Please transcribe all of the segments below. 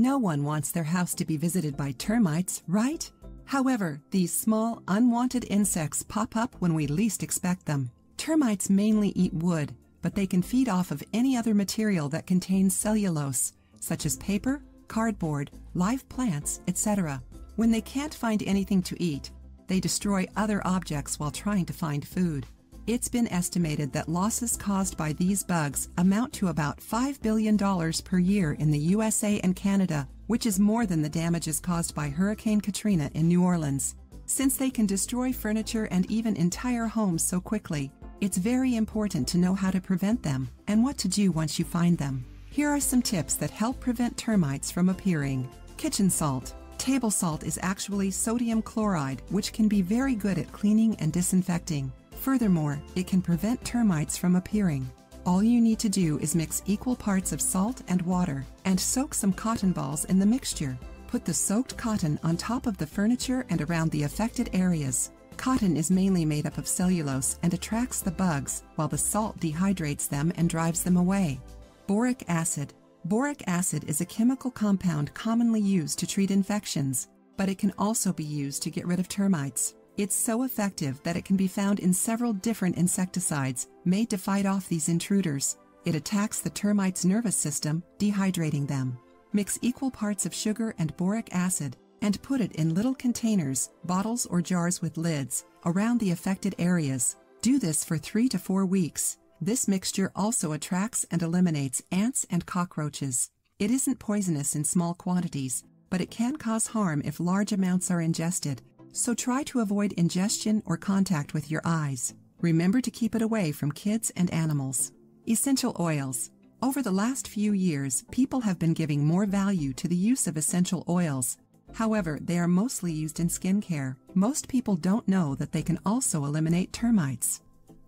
No one wants their house to be visited by termites, right? However, these small, unwanted insects pop up when we least expect them. Termites mainly eat wood, but they can feed off of any other material that contains cellulose, such as paper, cardboard, live plants, etc. When they can't find anything to eat, they destroy other objects while trying to find food. It's been estimated that losses caused by these bugs amount to about $5 billion per year in the USA and Canada, which is more than the damages caused by Hurricane Katrina in New Orleans. Since they can destroy furniture and even entire homes so quickly, it's very important to know how to prevent them and what to do once you find them. Here are some tips that help prevent termites from appearing. Kitchen salt. Table salt is actually sodium chloride, which can be very good at cleaning and disinfecting. Furthermore, it can prevent termites from appearing. All you need to do is mix equal parts of salt and water and soak some cotton balls in the mixture. Put the soaked cotton on top of the furniture and around the affected areas. Cotton is mainly made up of cellulose and attracts the bugs, while the salt dehydrates them and drives them away. Boric acid. Boric acid is a chemical compound commonly used to treat infections, but it can also be used to get rid of termites. It's so effective that it can be found in several different insecticides made to fight off these intruders. It attacks the termites' nervous system, dehydrating them. Mix equal parts of sugar and boric acid and put it in little containers, bottles or jars with lids, around the affected areas. Do this for three to four weeks. This mixture also attracts and eliminates ants and cockroaches. It isn't poisonous in small quantities, but it can cause harm if large amounts are ingested so try to avoid ingestion or contact with your eyes. Remember to keep it away from kids and animals. Essential oils. Over the last few years, people have been giving more value to the use of essential oils. However, they are mostly used in skincare. Most people don't know that they can also eliminate termites.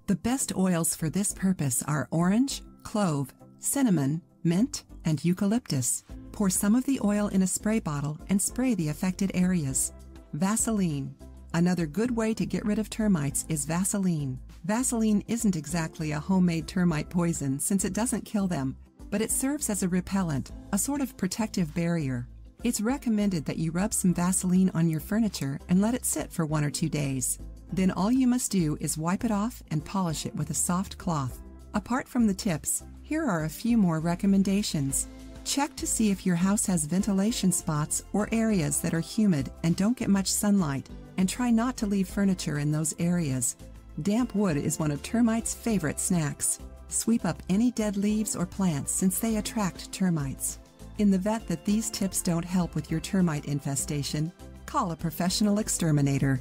The best oils for this purpose are orange, clove, cinnamon, mint, and eucalyptus. Pour some of the oil in a spray bottle and spray the affected areas. Vaseline. Another good way to get rid of termites is Vaseline. Vaseline isn't exactly a homemade termite poison since it doesn't kill them, but it serves as a repellent, a sort of protective barrier. It's recommended that you rub some Vaseline on your furniture and let it sit for one or two days. Then all you must do is wipe it off and polish it with a soft cloth. Apart from the tips, here are a few more recommendations. Check to see if your house has ventilation spots or areas that are humid and don't get much sunlight, and try not to leave furniture in those areas. Damp wood is one of termites' favorite snacks. Sweep up any dead leaves or plants since they attract termites. In the event that these tips don't help with your termite infestation, call a professional exterminator.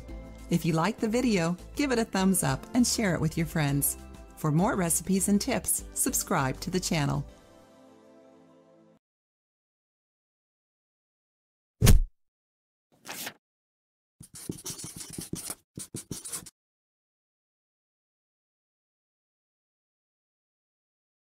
If you like the video, give it a thumbs up and share it with your friends. For more recipes and tips, subscribe to the channel.